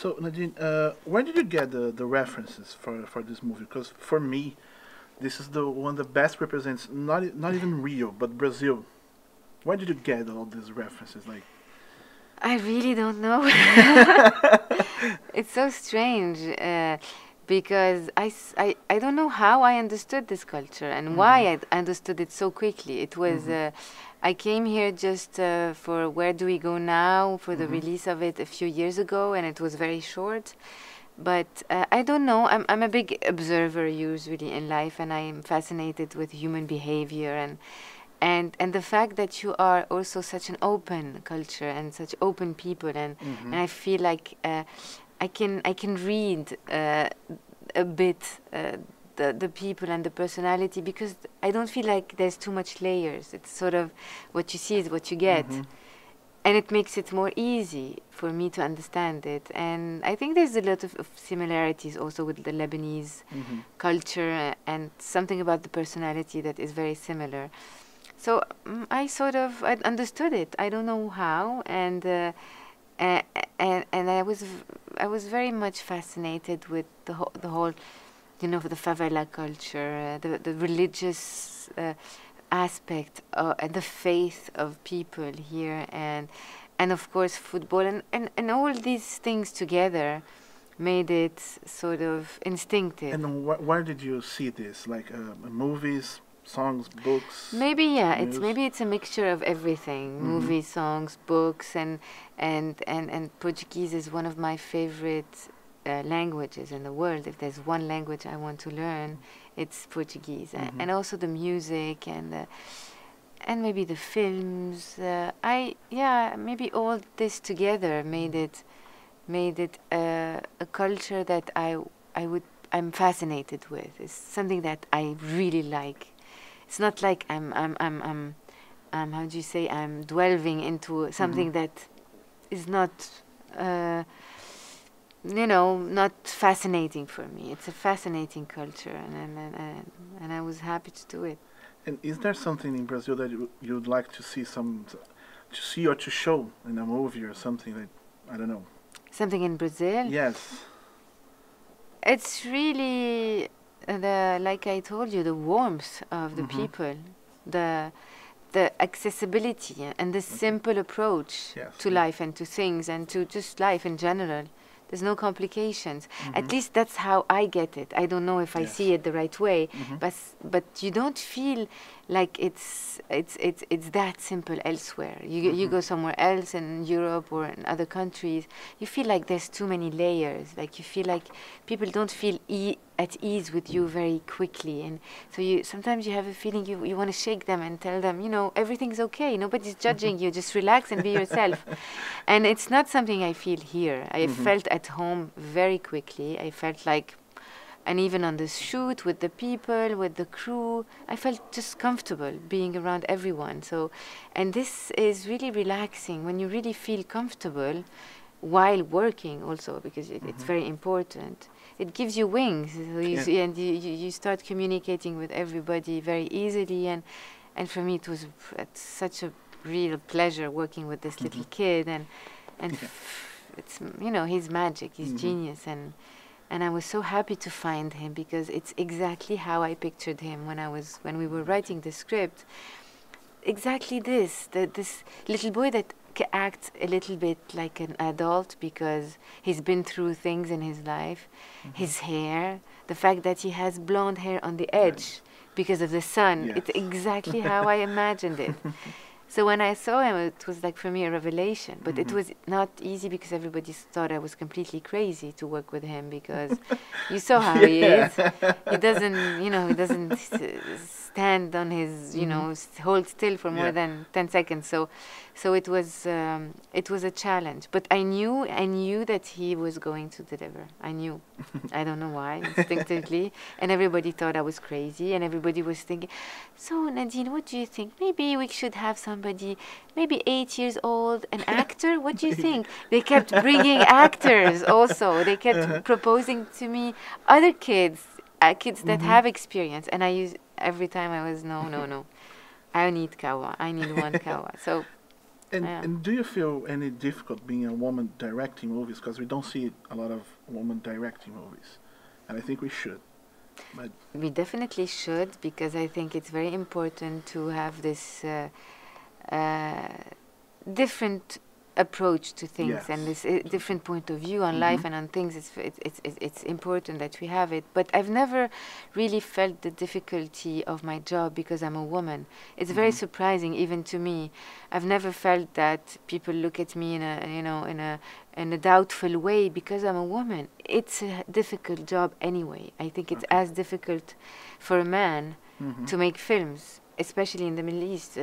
So Nadine, uh, where did you get the, the references for, for this movie? Because for me, this is the one that best represents not not even Rio but Brazil. Where did you get all these references? Like, I really don't know. it's so strange uh, because I, I, I don't know how I understood this culture and why I understood it so quickly. It was uh, I came here just uh, for Where Do We Go Now for the release of it a few years ago, and it was very short. But uh, I don't know. I'm I'm a big observer usually in life, and I am fascinated with human behavior and and and the fact that you are also such an open culture and such open people, and and I feel like uh, I can I can read uh, a bit. Uh, the, the people and the personality because I don't feel like there's too much layers. It's sort of what you see is what you get and it makes it more easy for me to understand it. And I think there's a lot of, of similarities also with the Lebanese culture uh, and something about the personality that is very similar. So mm, I sort of I understood it. I don't know how, and uh, and and I was I was very much fascinated with the whole the whole you know the favela culture, uh, the the religious uh, aspect uh, and the faith of people here, and and of course football and and, and all these things together made it sort of instinctive. and wh- where did you see this? Like uh, movies, songs, books. Maybe yeah, it's maybe it's a mixture of everything: movies, songs, books, and and and and Portuguese is one of my favorite uh, languages in the world. If there's one language I want to learn, it's Portuguese, A- and also the music and the and maybe the films. Uh, I yeah, maybe all this together made it made it uh, a culture that I I would I'm fascinated with. It's something that I really like. It's not like I'm I'm I'm I'm, um, how do you say I'm delving into something that is not uh, you know not fascinating for me. It's a fascinating culture, and and and, and, and I was happy to do it. And is there something in Brazil that you, you'd like to see some, to see or to show in a movie or something that I don't know? Something in Brazil. Yes. It's really the like I told you the warmth of the mm-hmm. people, the the accessibility and the mm-hmm. simple approach Yes, to life and to things and to just life in general. There's no complications. At mm-hmm. least that's how I get it. I don't know if I see it the right way, but s- but you don't feel like it's it's it's it's that simple elsewhere. You g you go somewhere else in Europe or in other countries, you feel like there's too many layers. Like you feel like people don't feel e- at ease with you very quickly, and so you sometimes you have a feeling you you want to shake them and tell them, you know, everything's okay. Nobody's mm-hmm. judging you. Just relax and be yourself. and it's not something I feel here. I mm-hmm. felt at home very quickly. I felt like and even on the shoot with the people with the crew i felt just comfortable being around everyone so and this is really relaxing when you really feel comfortable while working also because it, it's very important. It gives you wings so you Yeah. see, and you, you, you start communicating with everybody very easily and and for me it was such a real pleasure working with this little kid and and f- it's mm, you know he's magic he's genius and and I was so happy to find him because it's exactly how I pictured him when I was when we were writing the script. Exactly this, that this little boy that acts a little bit like an adult because he's been through things in his life. Mm-hmm. His hair, the fact that he has blonde hair on the edge because of the sun. It's exactly how I imagined it. So when I saw him, it was like for me a revelation. But it mm-hmm. was not easy because everybody thought I was completely crazy to work with him because you saw how he is. He doesn't, you know, he doesn't stand on his, you know, hold still for more Yeah. than ten seconds. So, so it was, um, it was a challenge. But I knew, I knew that he was going to deliver. I knew. I don't know why, instinctively. And everybody thought I was crazy, and everybody was thinking, "So Nadine, what do you think? Maybe we should have somebody, maybe eight years old, an actor. What do you think?" They kept bringing actors. Also, they kept proposing to me other kids, uh, kids that have experience, and I use every time I was no, no, no. I need Cauã. I need one Cauã. So And, Yeah. and do you feel any difficult being a woman directing movies? Because we don't see a lot of women directing movies, and I think we should. But we definitely should because I think it's very important to have this uh, uh, different approach to things and this uh, different point of view on life and on things. It's, it's it's it's important that we have it. But I've never really felt the difficulty of my job because I'm a woman. It's very surprising even to me. I've never felt that people look at me in a you know in a in a doubtful way because I'm a woman. It's a difficult job anyway. I think it's Okay. as difficult for a man Mhm. to make films, especially in the Middle East. Uh,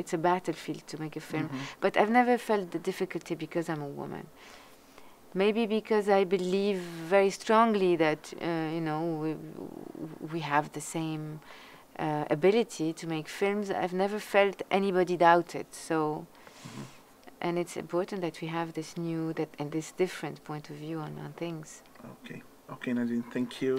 it's a battlefield to make a film. Mhm. But I've never felt the difficulty because I'm a woman. Maybe because I believe very strongly that uh, you know we, we have the same uh, ability to make films. I've never felt anybody doubt it. So, and it's important that we have this new that and this different point of view on, on things. okay, okay, Nadine, thank you.